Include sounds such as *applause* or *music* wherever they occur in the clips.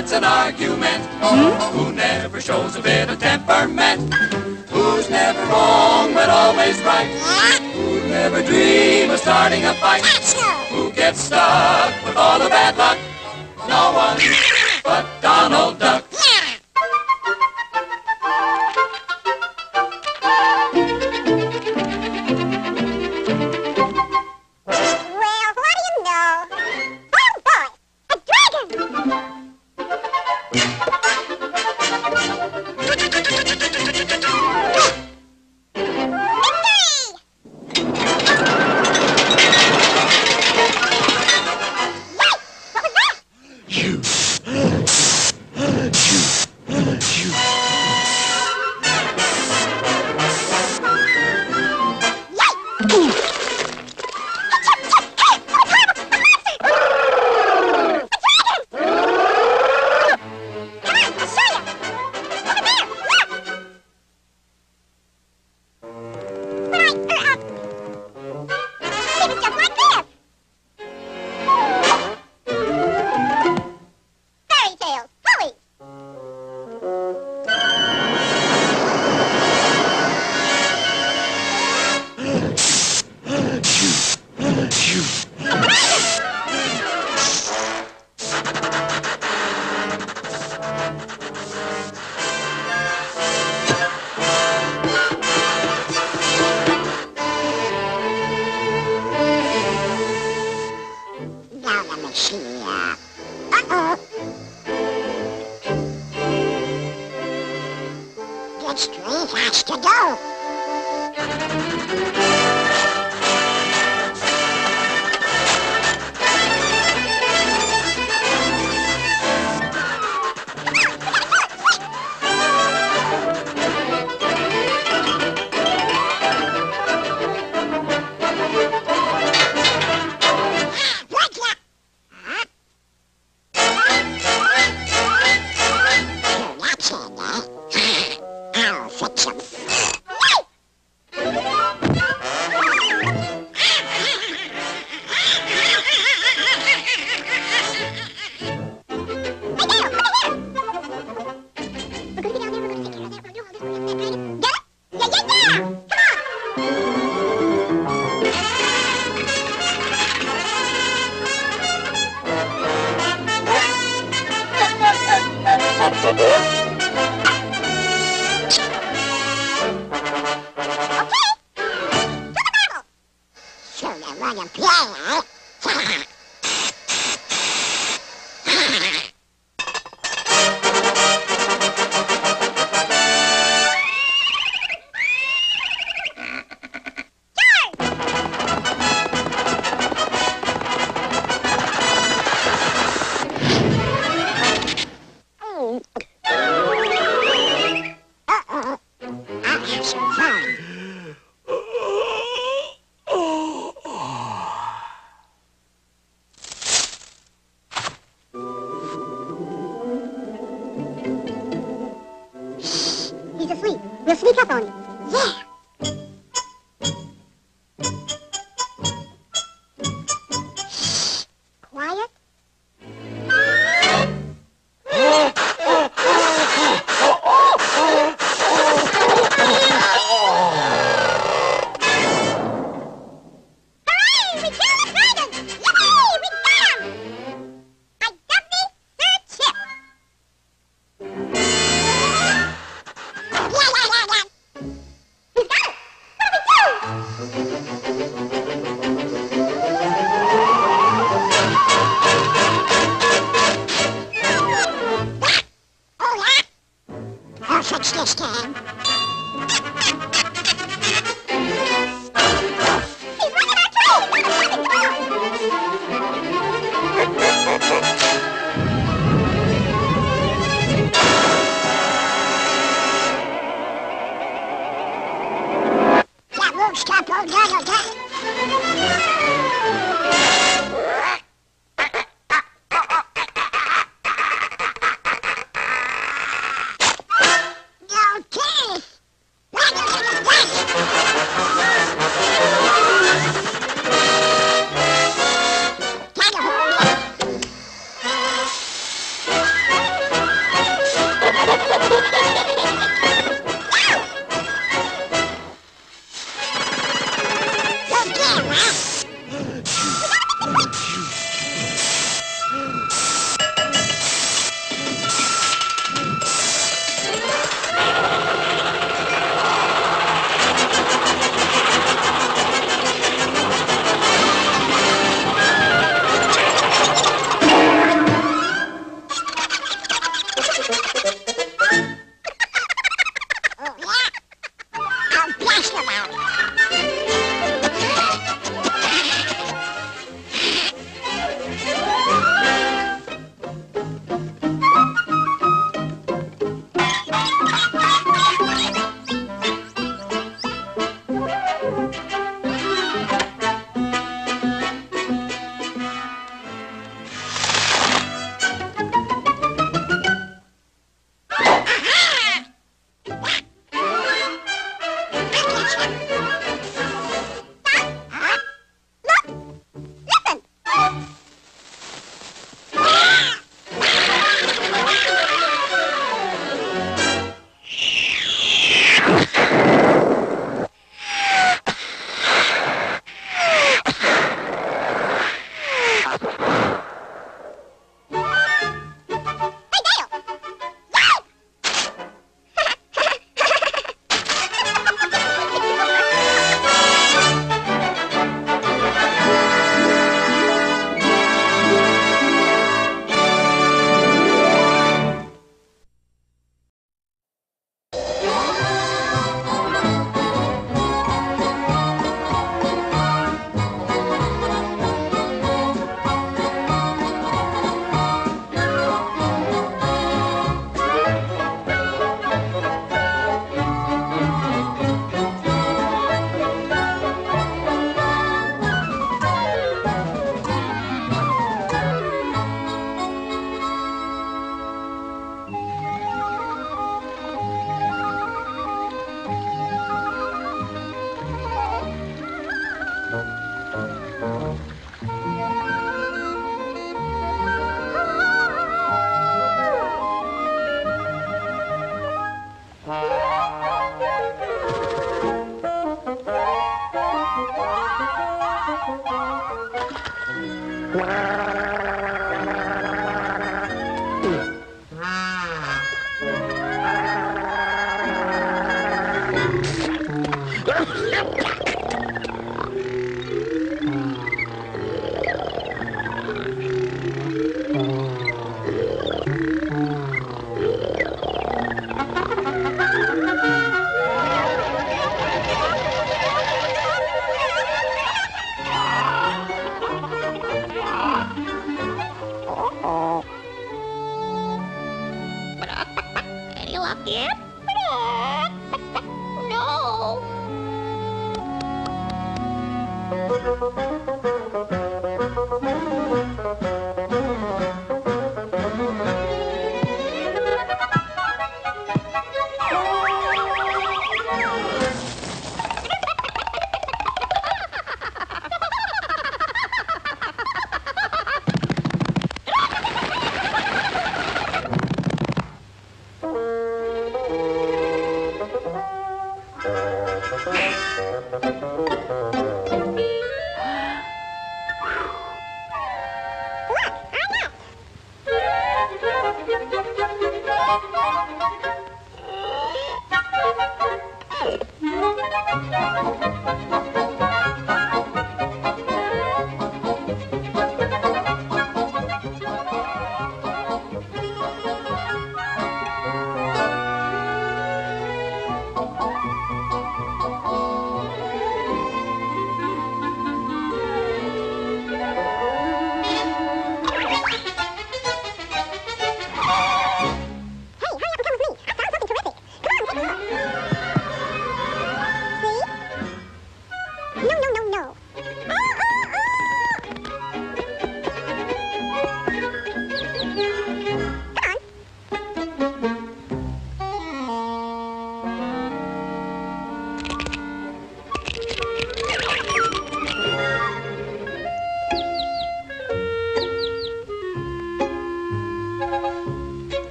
that's an argument. Hmm? Who never shows a bit of temperament? Who's never wrong but always right? Who never dream of starting a fight? Who gets stuck with all the bad luck? No one but Donald Duck.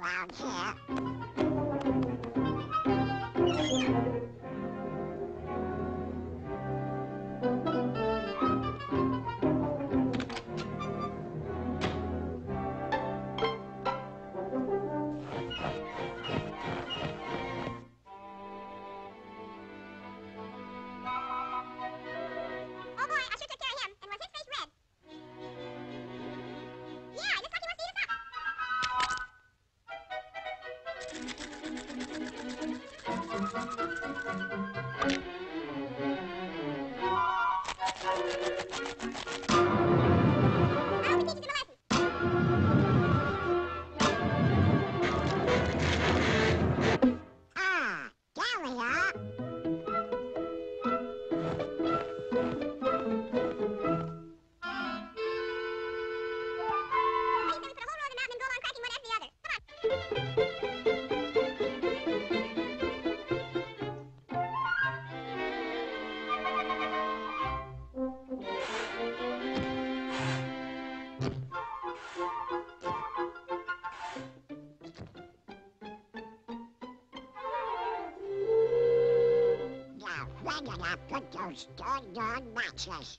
Sleep those doggone matches?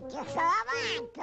que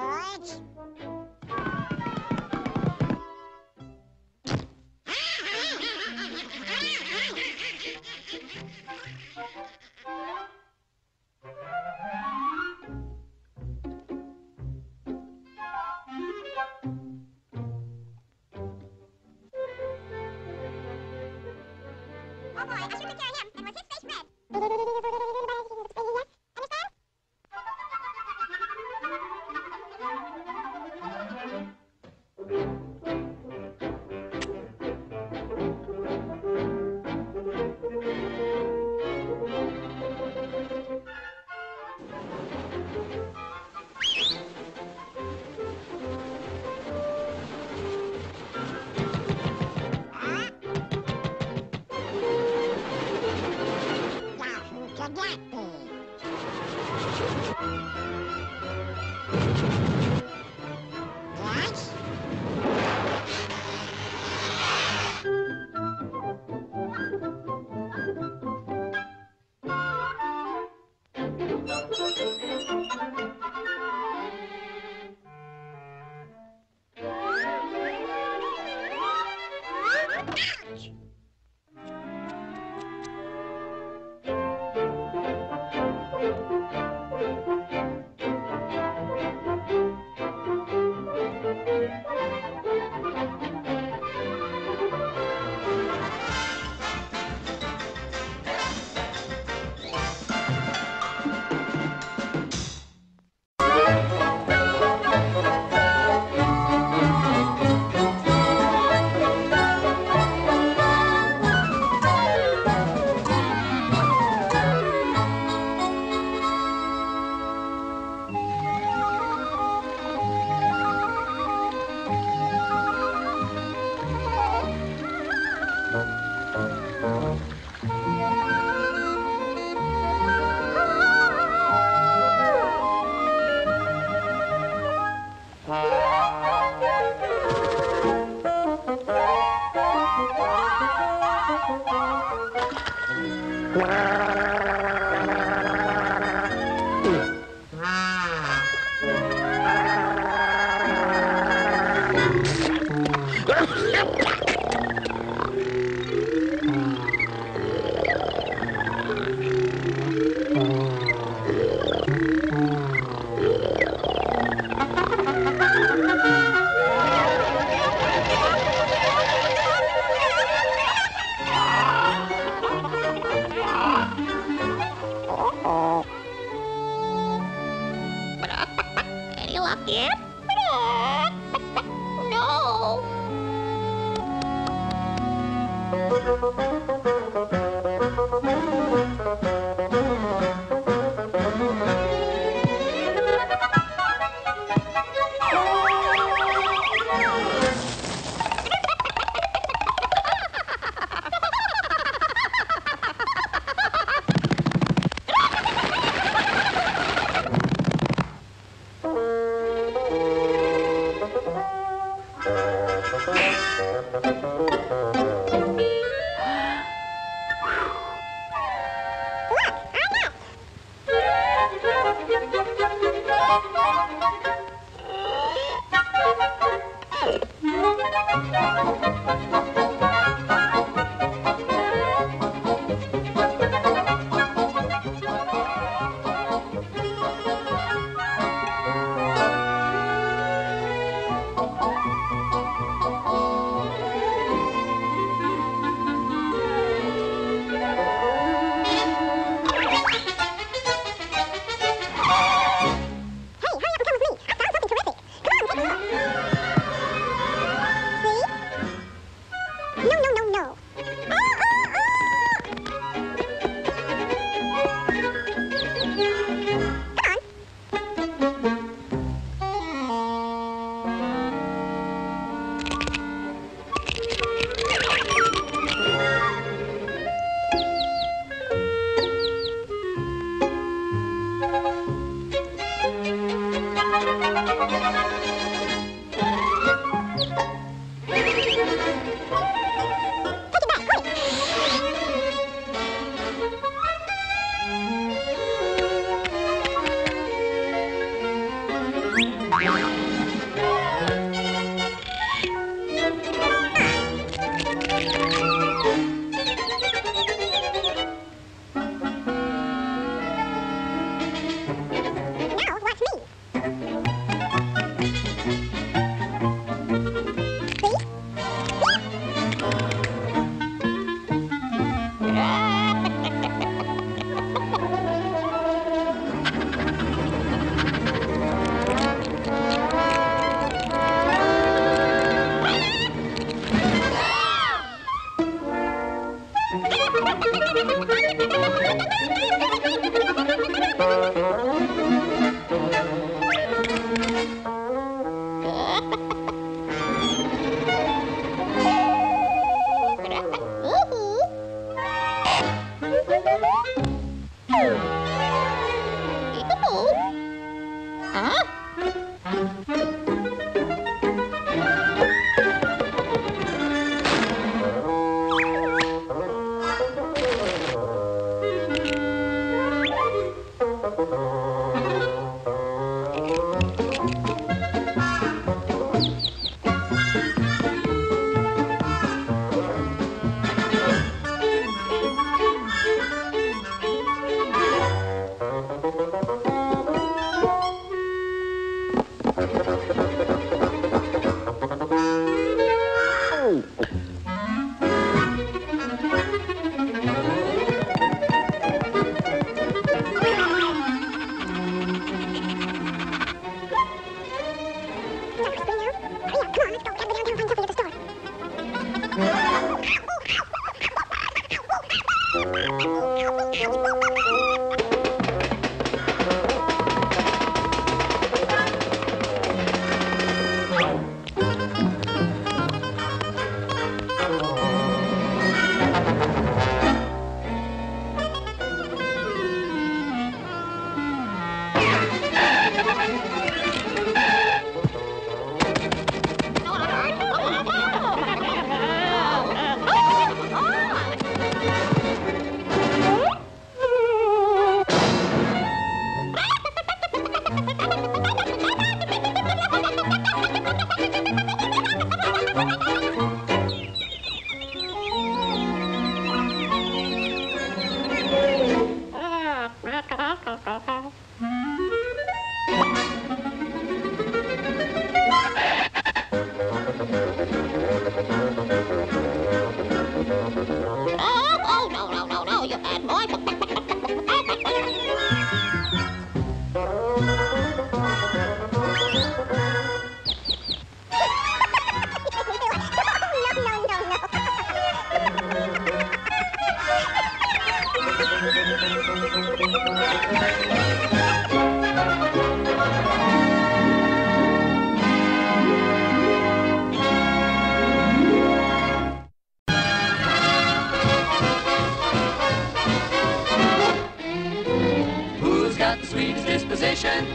disposition.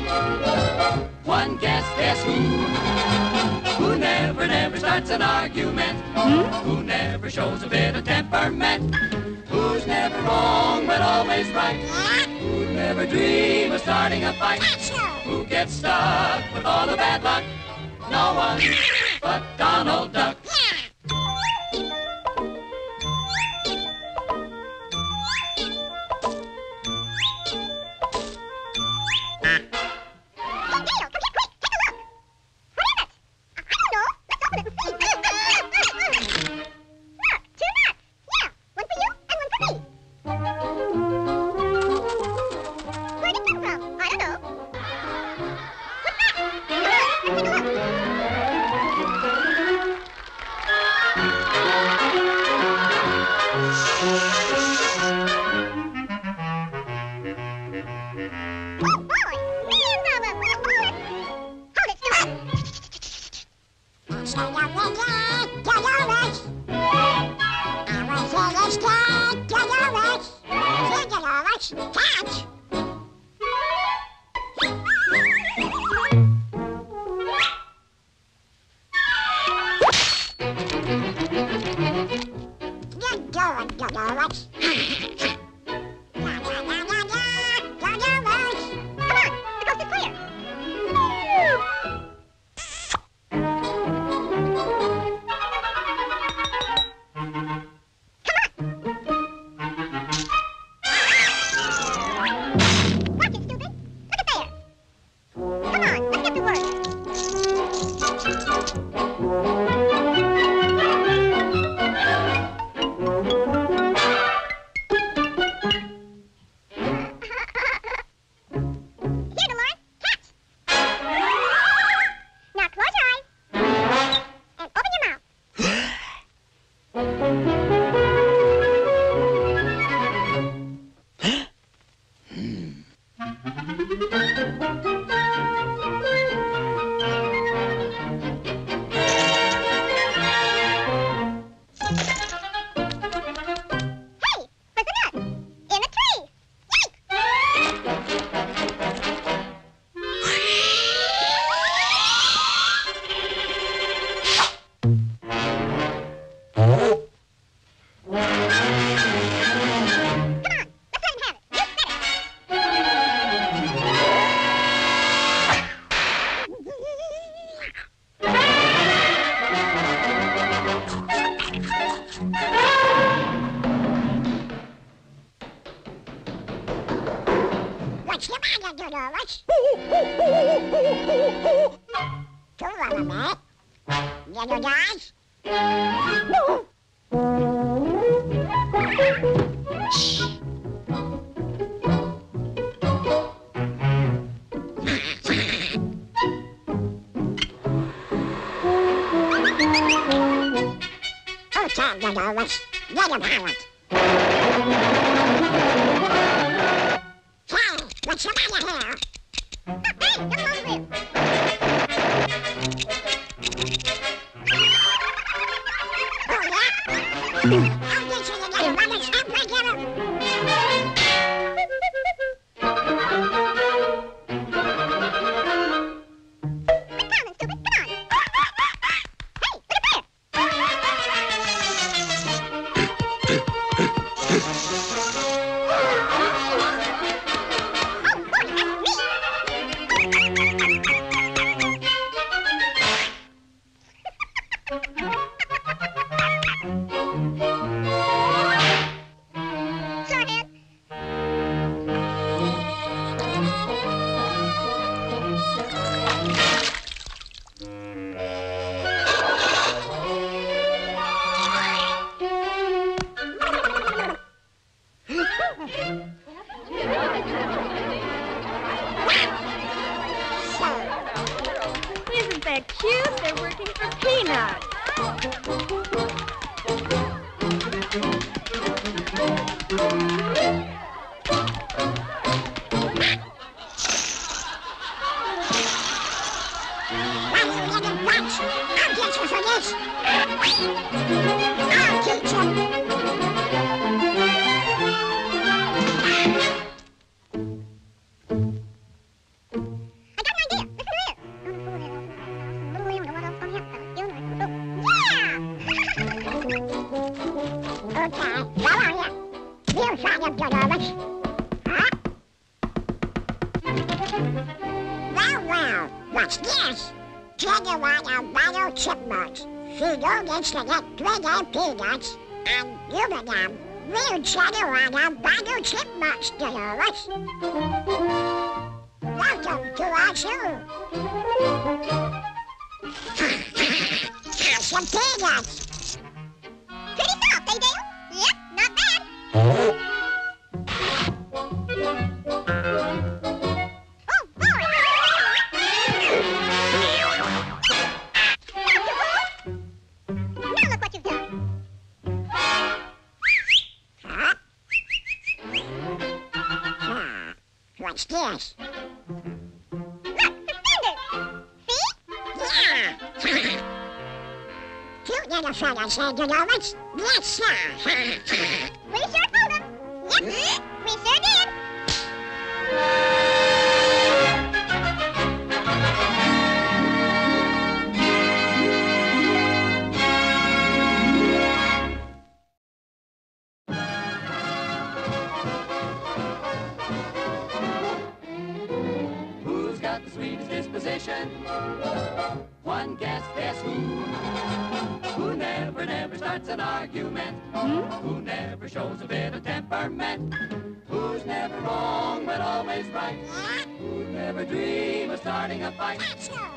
One guess, guess who? Who never, never starts an argument? Hmm? Who never shows a bit of temperament? starting a fight. Who gets stuck with all the bad luck? No one but Donald Duck. that. Guys? Shh. oh, get out. What's the matter here? Blue. friend. One guess, guess who? Who never, never starts an argument? Hmm? Who never shows a bit of temperament? Who's never wrong but always right? Who never dreams of starting a fight?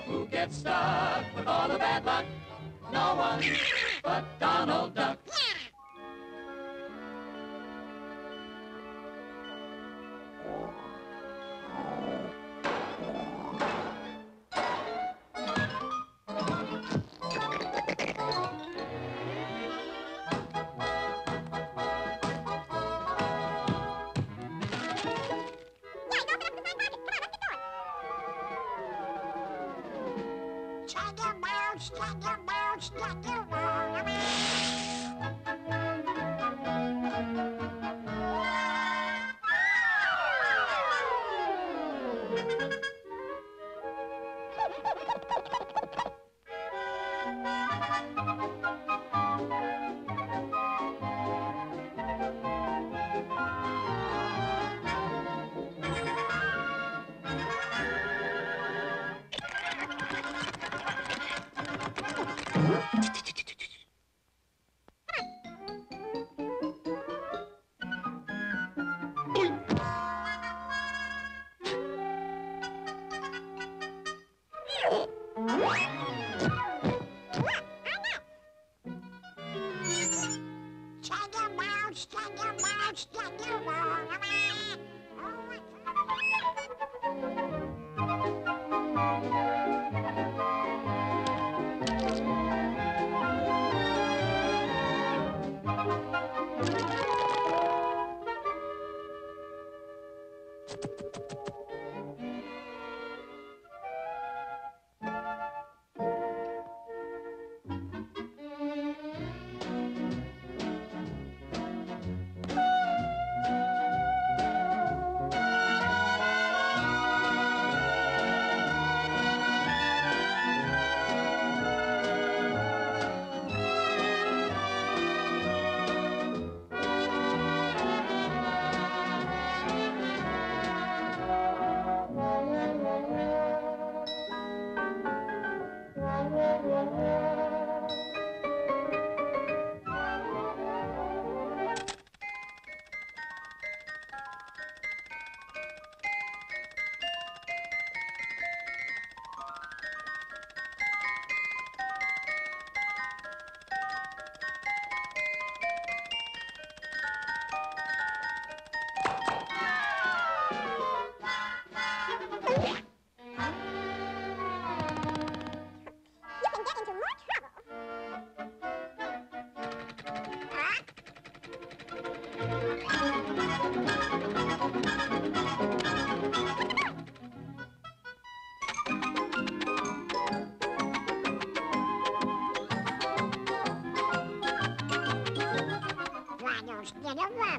Who gets stuck with all the bad luck? No one *laughs* but Donald Duck.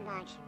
Vamos,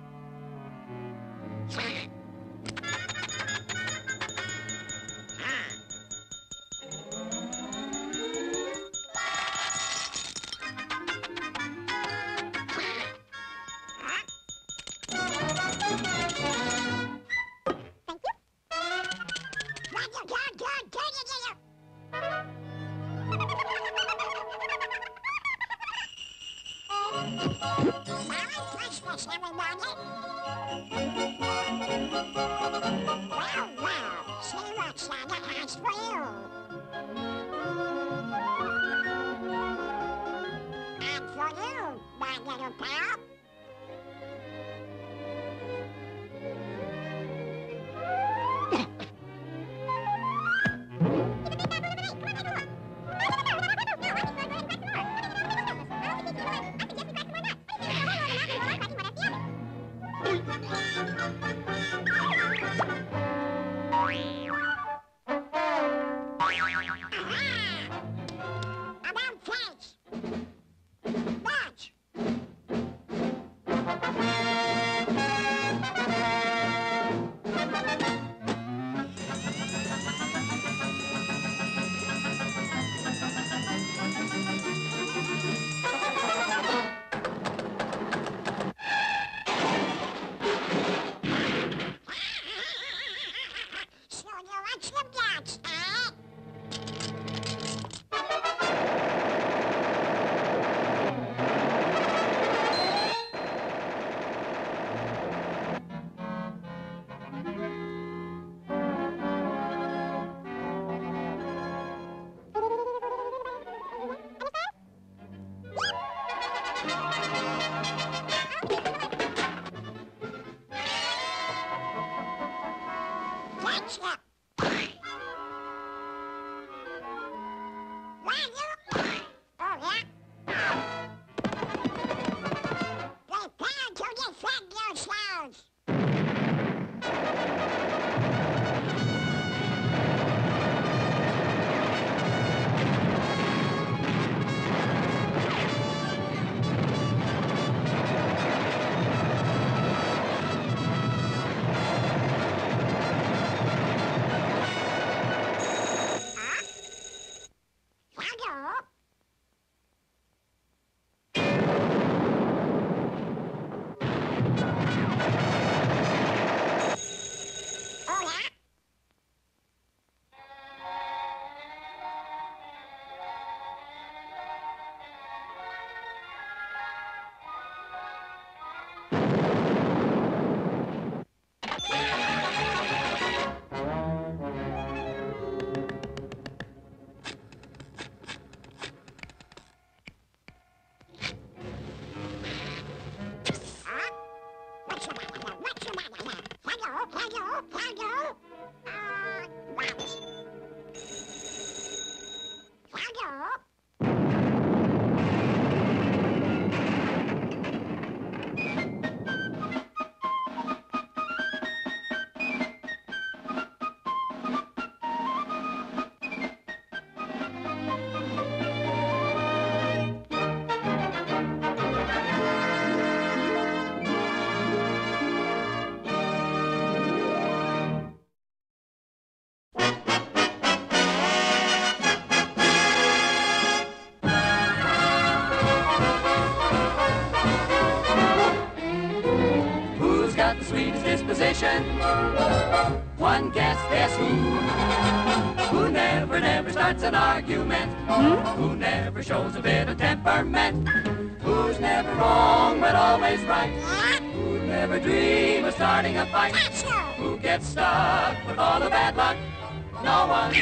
Who gets stuck with all the bad luck? No one.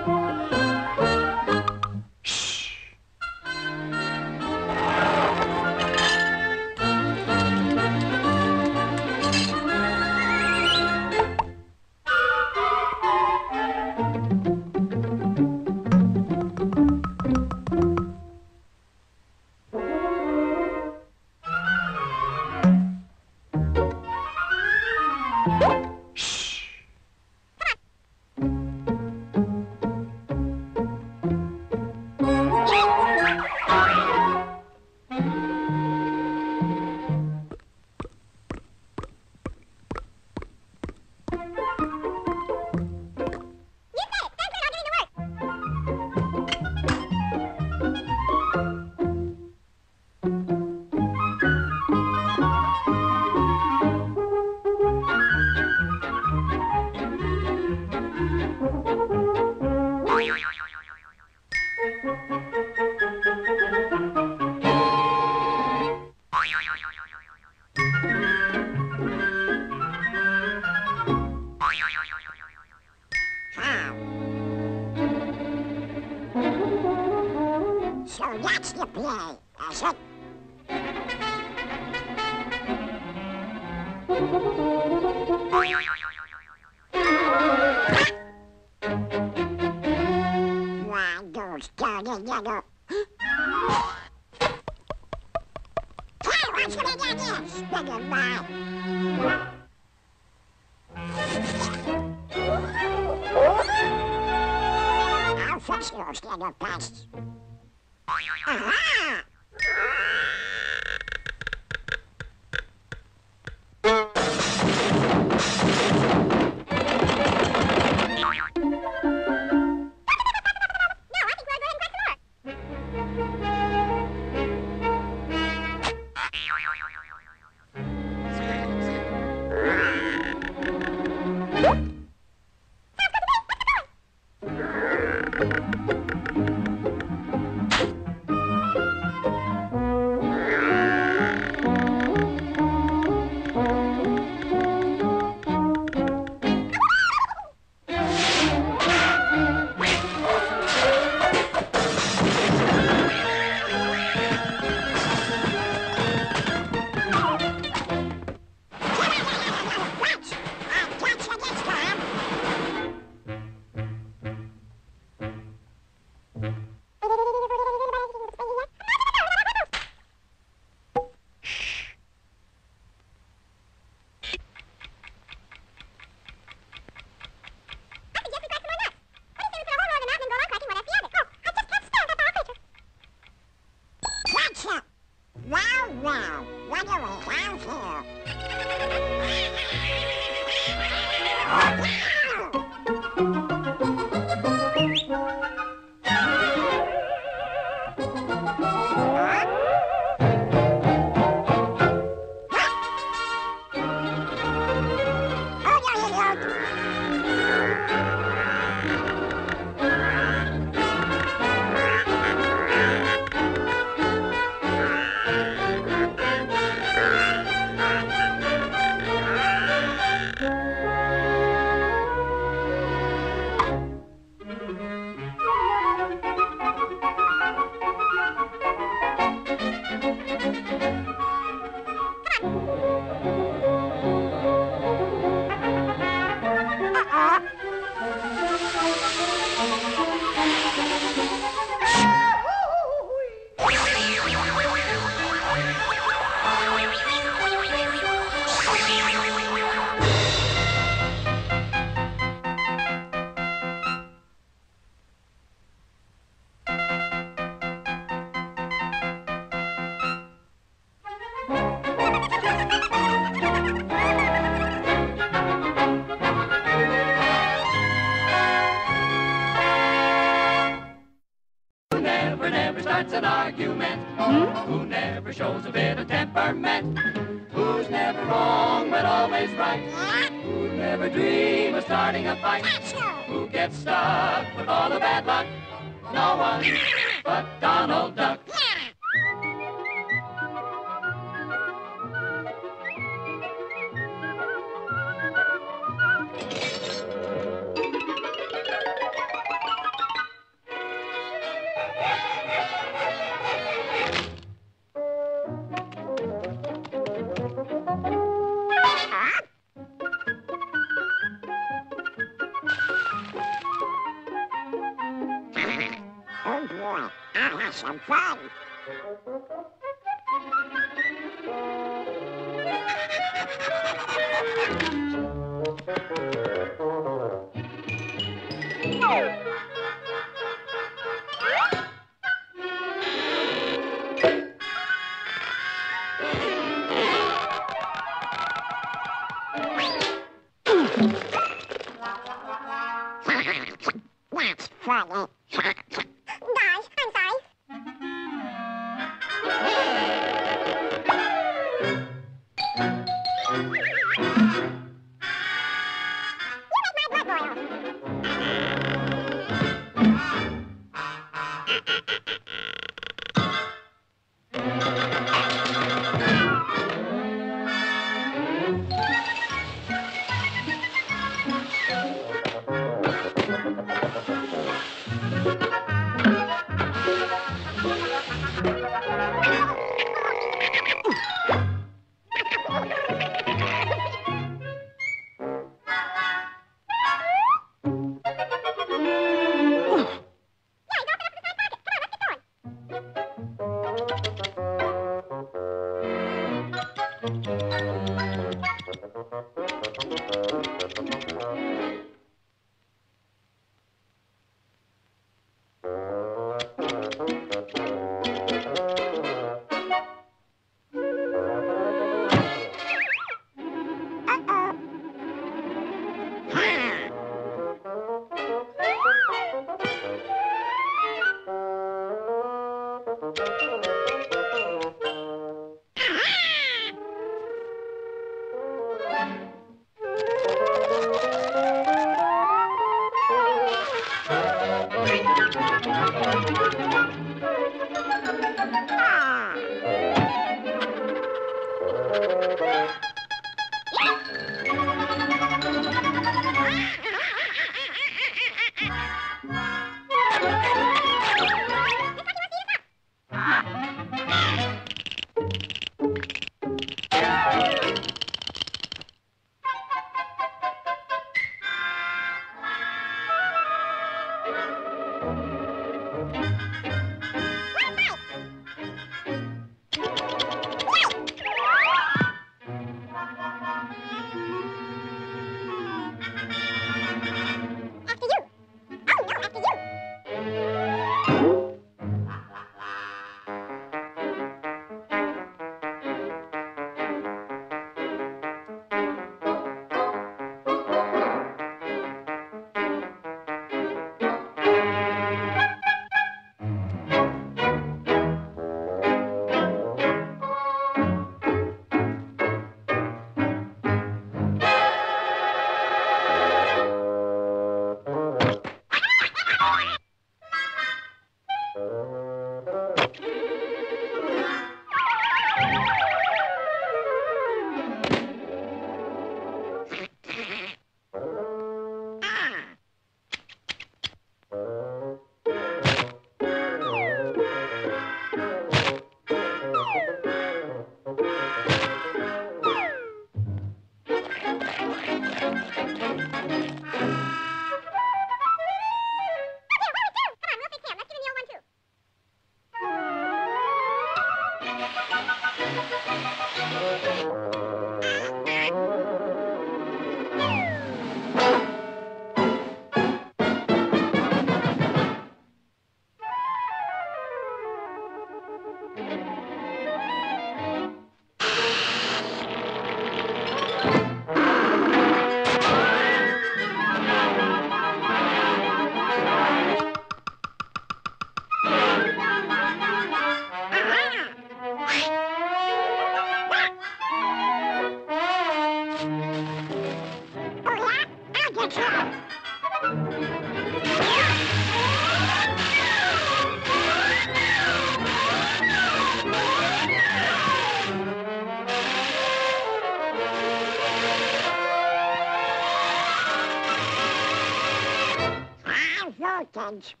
Voltage.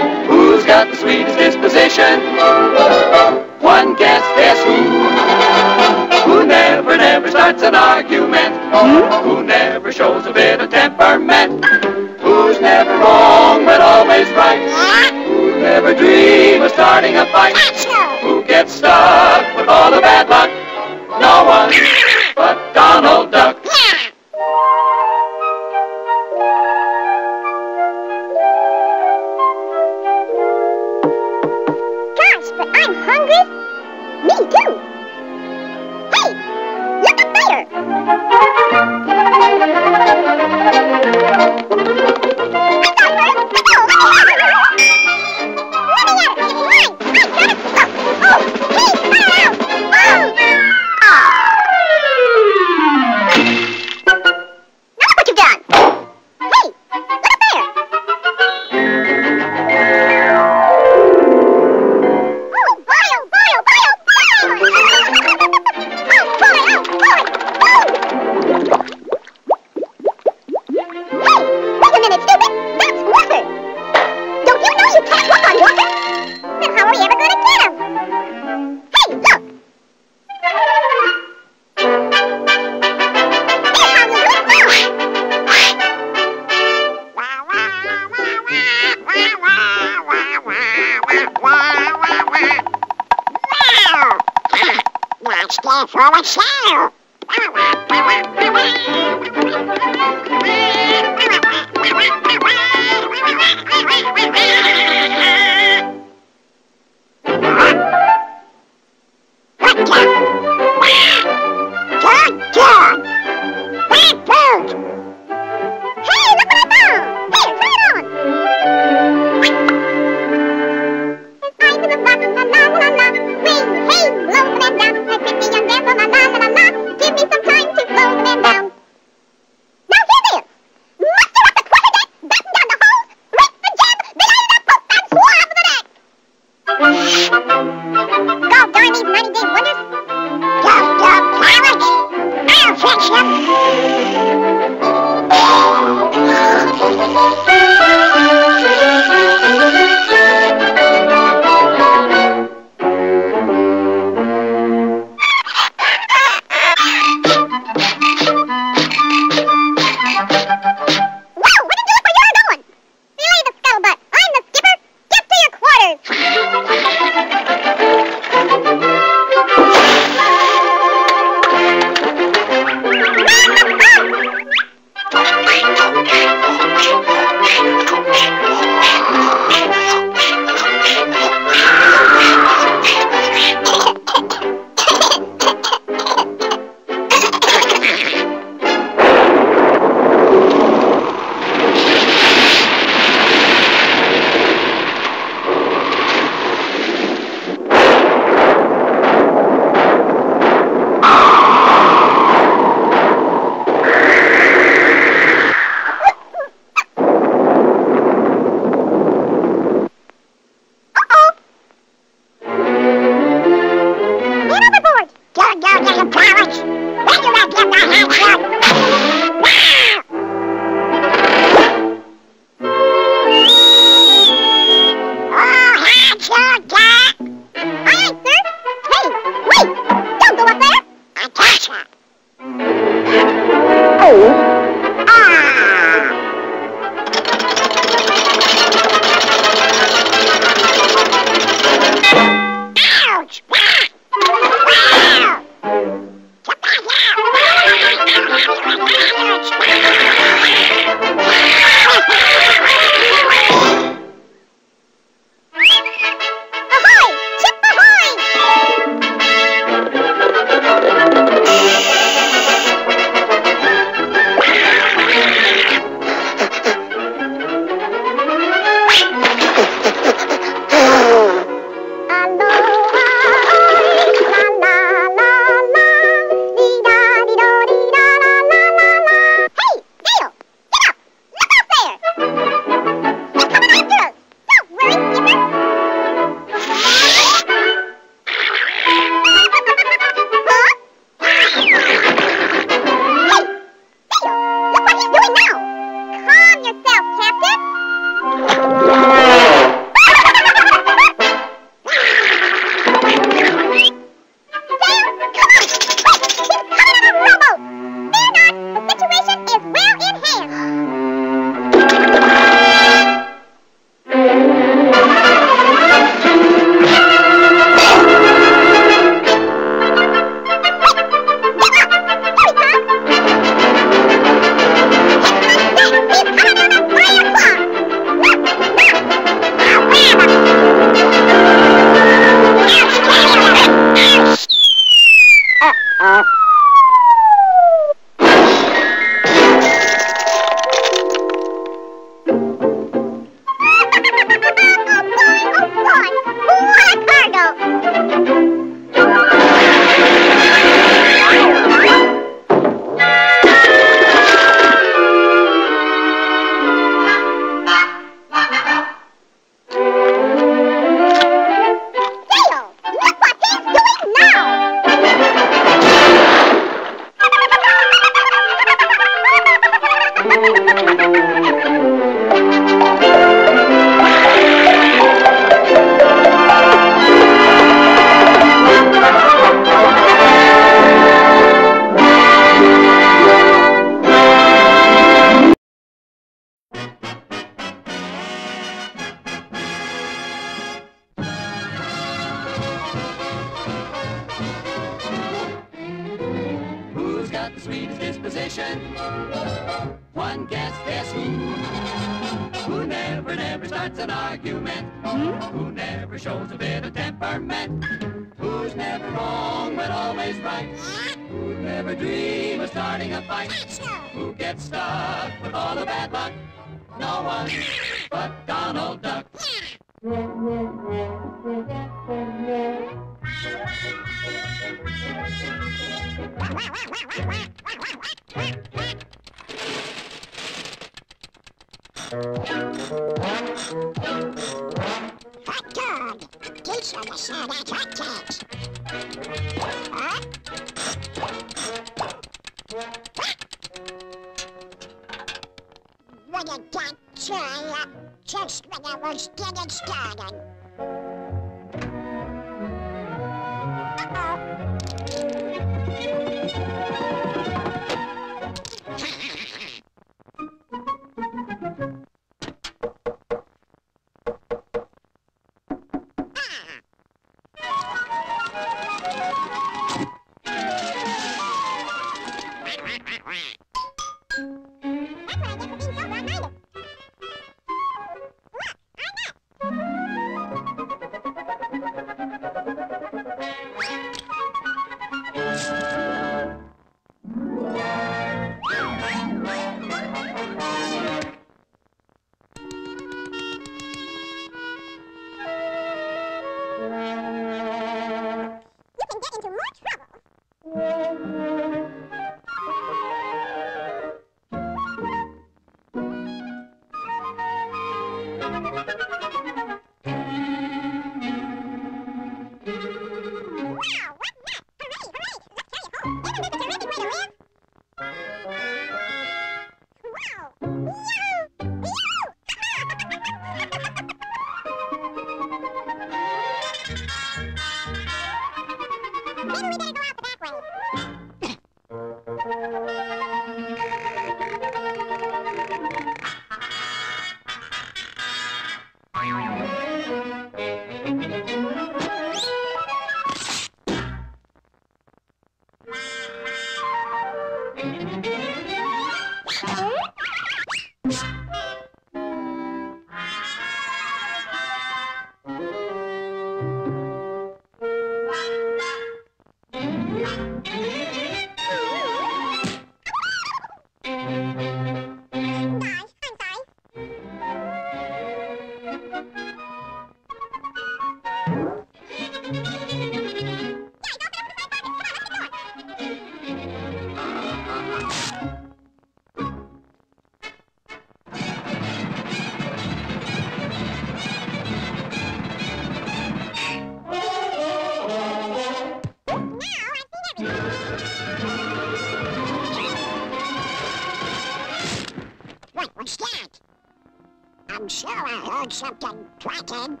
Something clacking.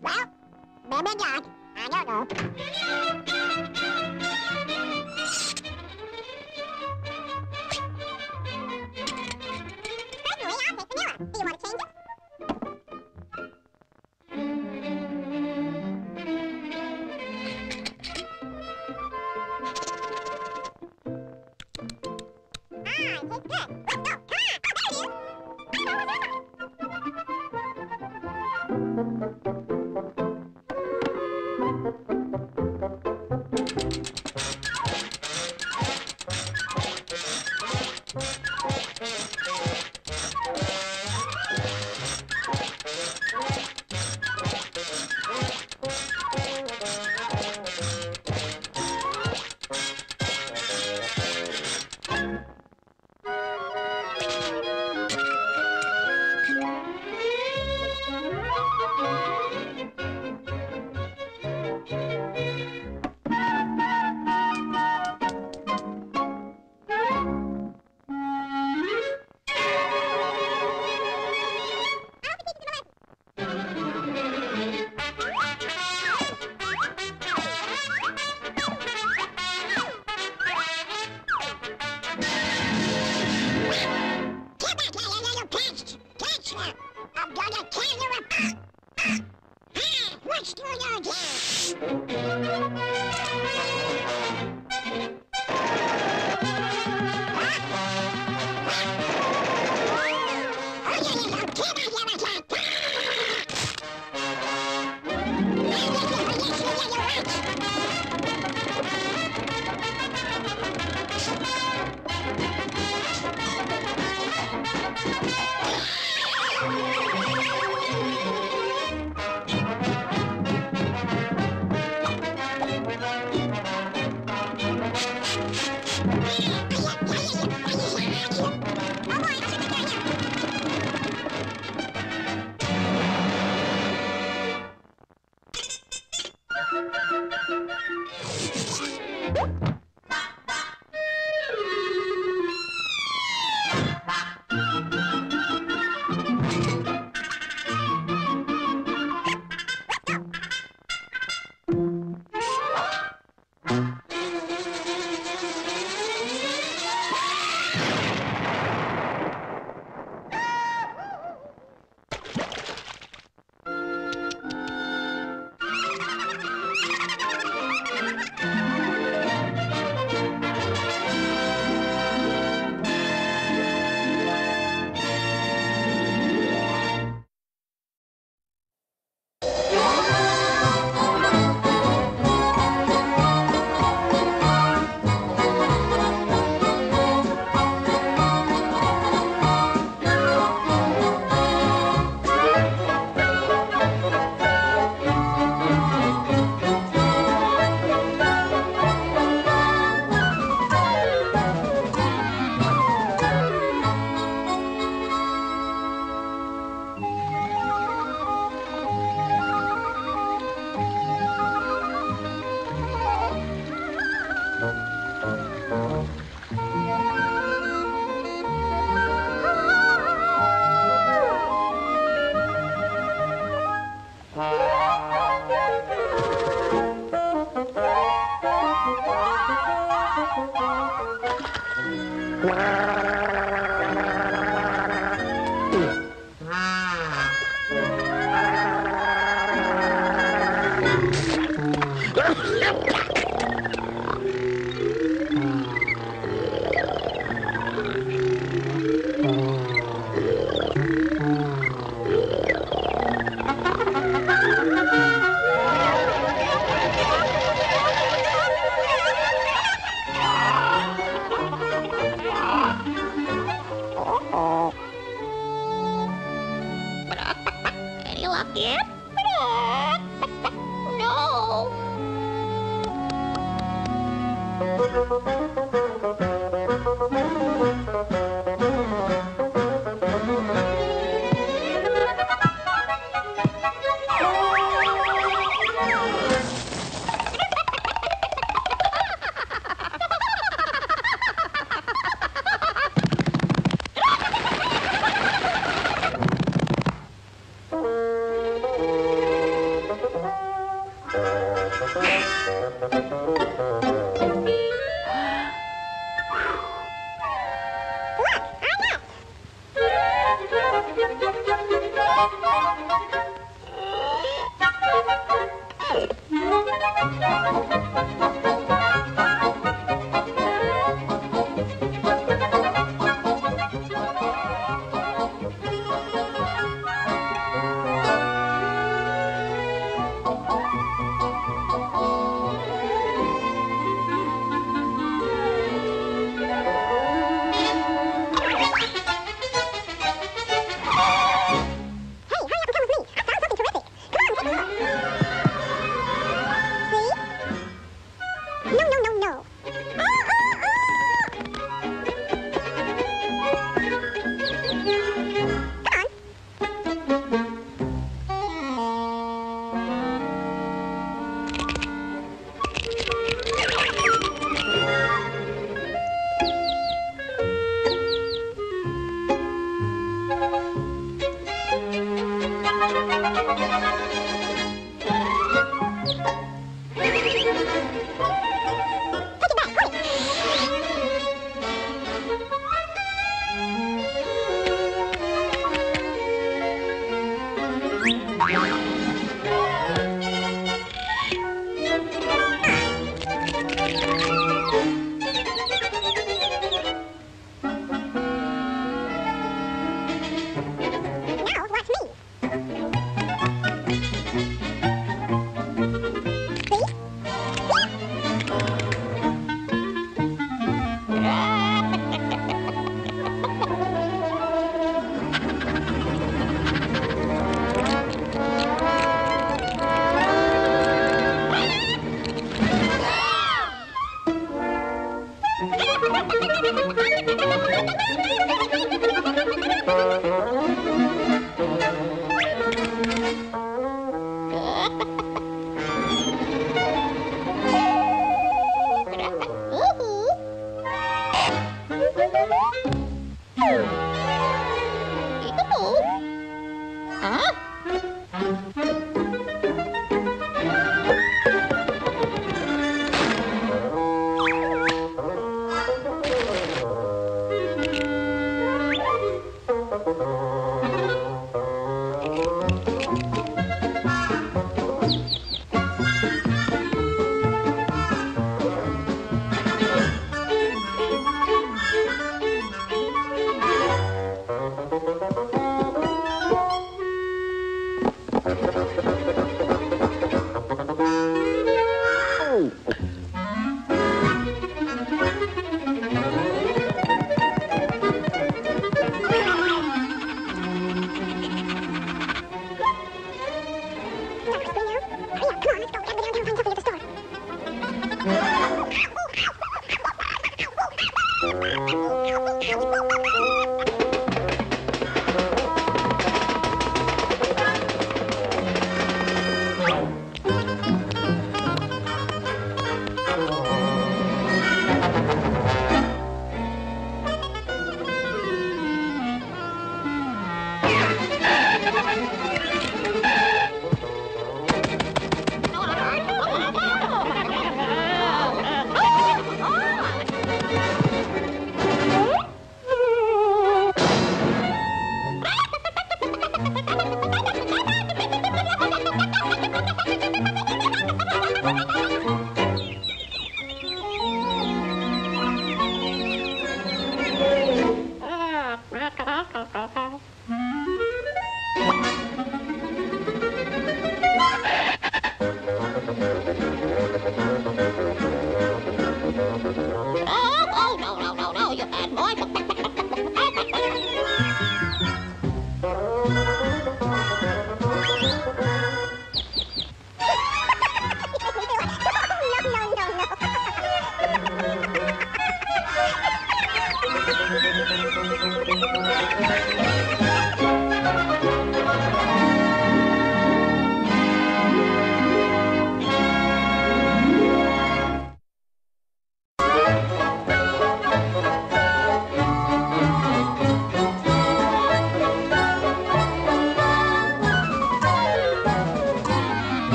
Well, maybe not. I don't know.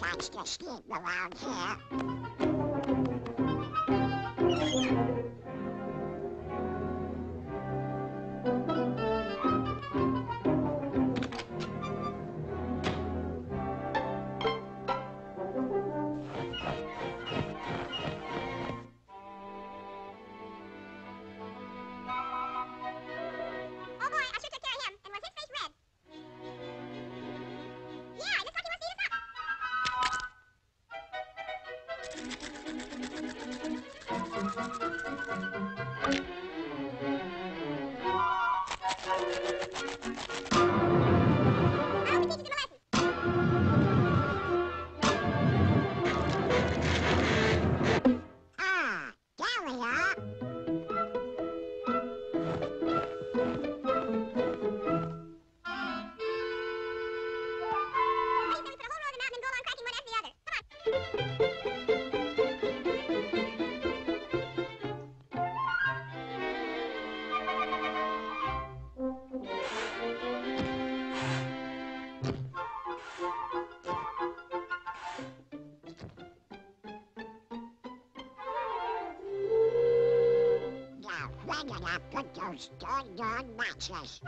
Chance to sleep around here. Those doggone matches?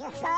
Gonna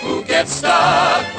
Who gets stuck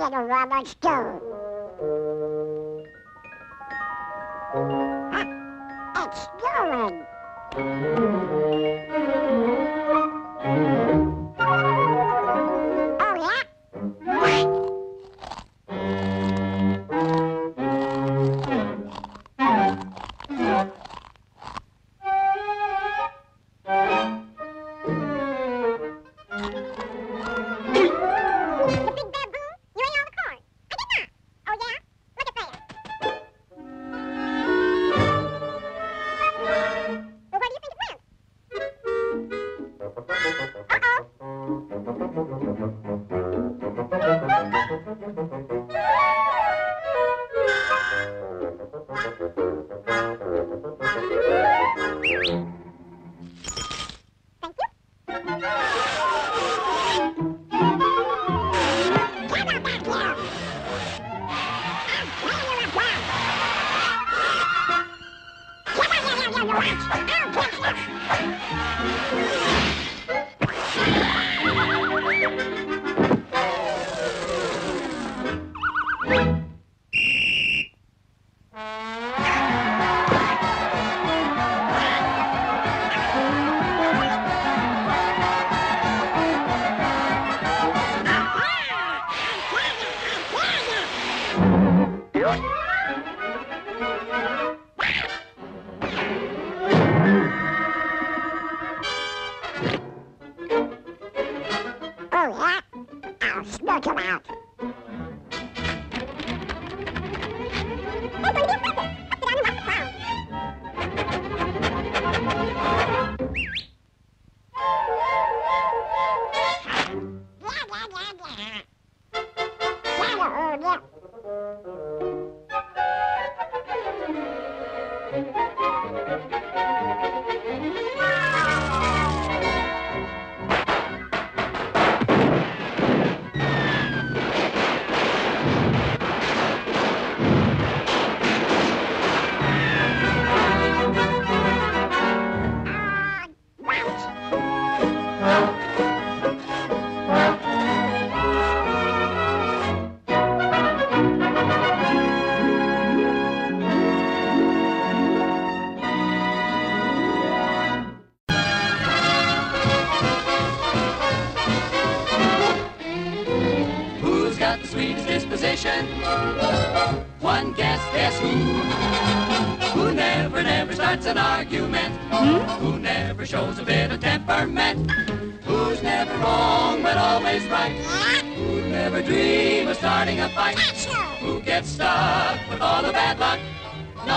little robots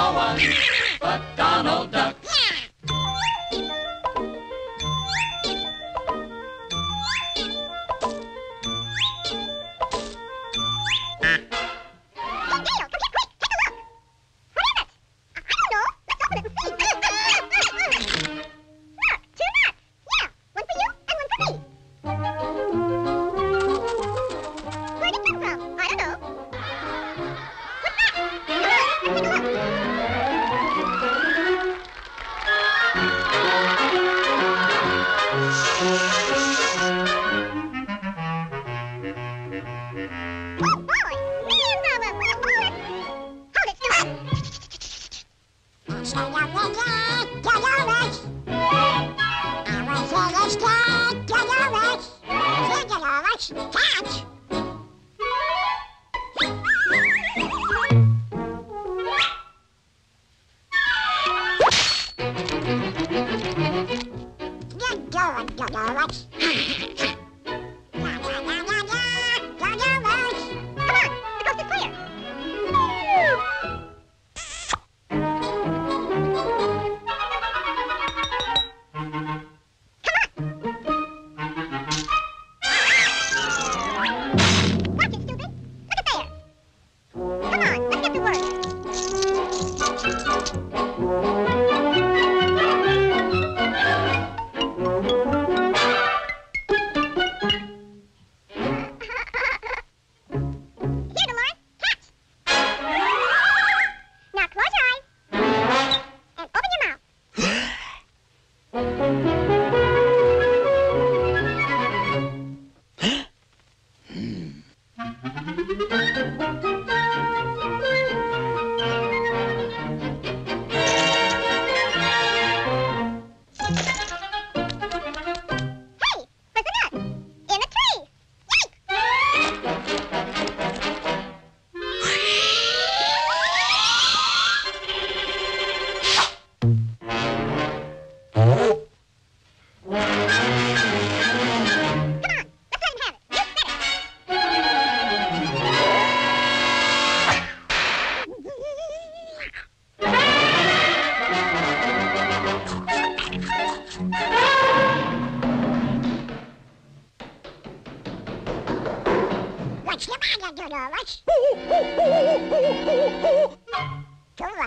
no one but Donald.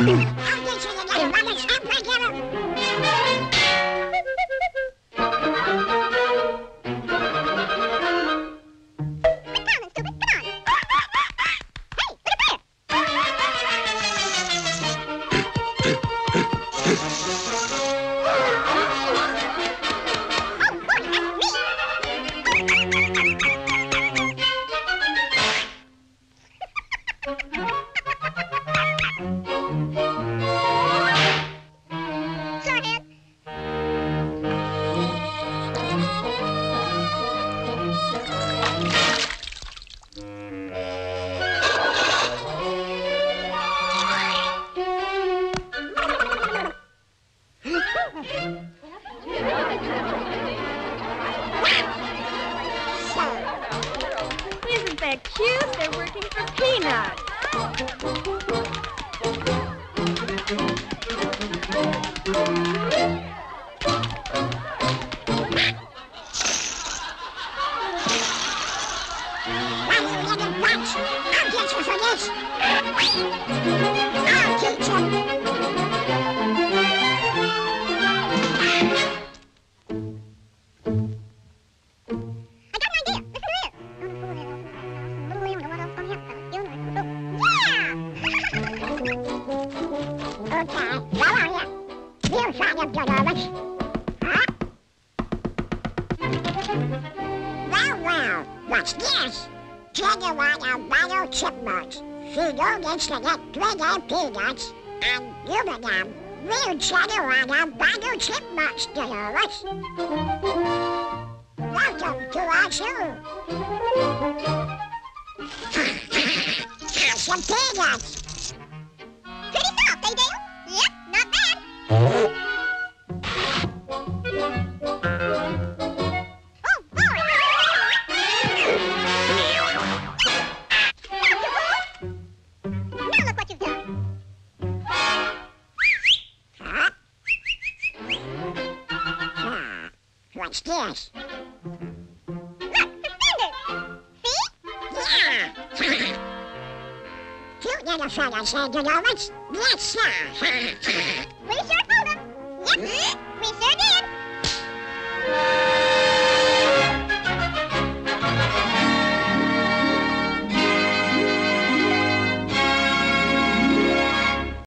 Hmm.